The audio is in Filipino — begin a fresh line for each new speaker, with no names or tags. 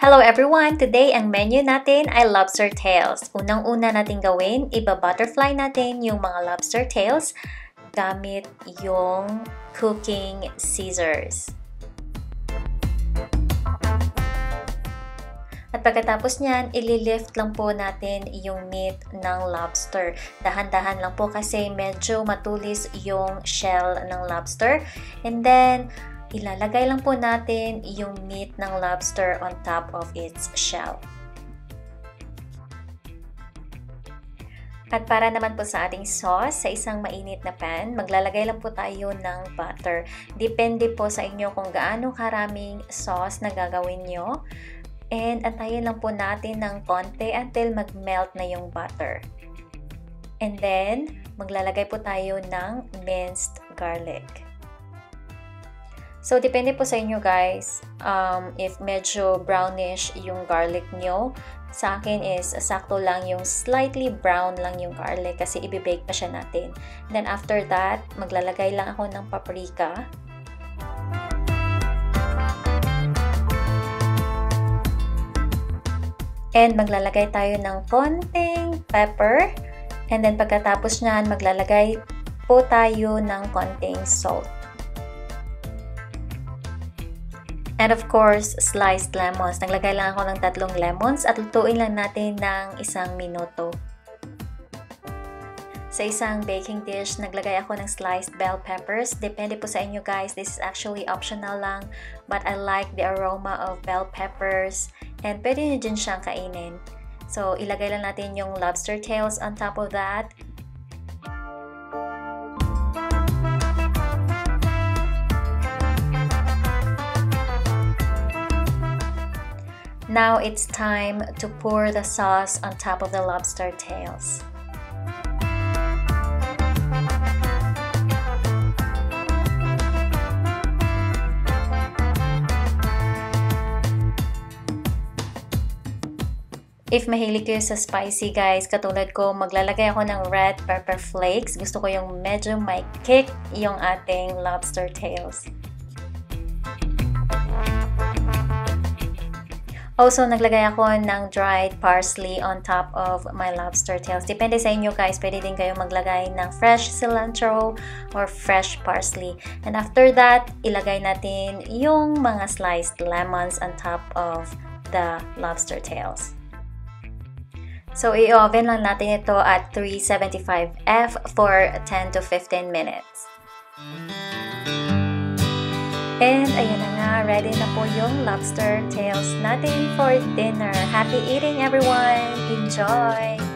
Hello everyone! Today, ang menu natin ay lobster tails. Unang-una natin gawin, iba-butterfly natin yung mga lobster tails gamit yung cooking scissors. At pagkatapos niyan, ililift lang po natin yung meat ng lobster. Dahan-dahan lang po kasi medyo matulis yung shell ng lobster. And then, Ilalagay lang po natin yung meat ng lobster on top of its shell. At para naman po sa ating sauce, sa isang mainit na pan, maglalagay lang po tayo ng butter. Depende po sa inyo kung gaano karaming sauce na gagawin nyo. And antayin lang po natin ng konti until mag-melt na yung butter. And then, maglalagay po tayo ng minced garlic. So, depende po sa inyo guys. Um, if medyo brownish yung garlic nyo, sa akin is sakto lang yung slightly brown lang yung garlic kasi ibibake pa siya natin. Then after that, maglalagay lang ako ng paprika. And maglalagay tayo ng konting pepper. And then pagkatapos nyan, maglalagay po tayo ng konting salt. And of course, sliced lemons. Naglagay lang ako ng tatlong lemons at lutuin lang natin ng isang minuto. Sa isang baking dish, naglagay ako ng sliced bell peppers. Depende po sa inyo guys. This is actually optional lang. But I like the aroma of bell peppers. And pwede nyo din siyang kainin. So, ilagay lang natin yung lobster tails on top of that. Now it's time to pour the sauce on top of the lobster tails. If mahilig kayo sa spicy guys, katulad ko, maglalagay ako ng red pepper flakes. Gusto ko yung medyo may kick yung ating lobster tails. Also, naglagay ako ng dried parsley on top of my lobster tails. Depende sa inyo guys, pwede din kayo maglagay ng fresh cilantro or fresh parsley. And after that, ilagay natin yung mga sliced lemons on top of the lobster tails. So, i-oven lang natin ito at 375 F for 10 to 15 minutes. And ayan na nga, ready na po yung lobster tails natin for dinner. Happy eating everyone! Enjoy!